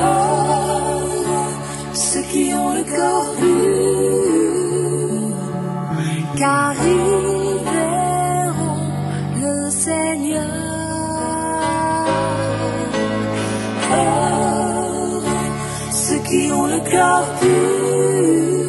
corps, ceux qui ont le corps pur, car ils verront le Seigneur. Heureux, ceux qui ont le corps pur.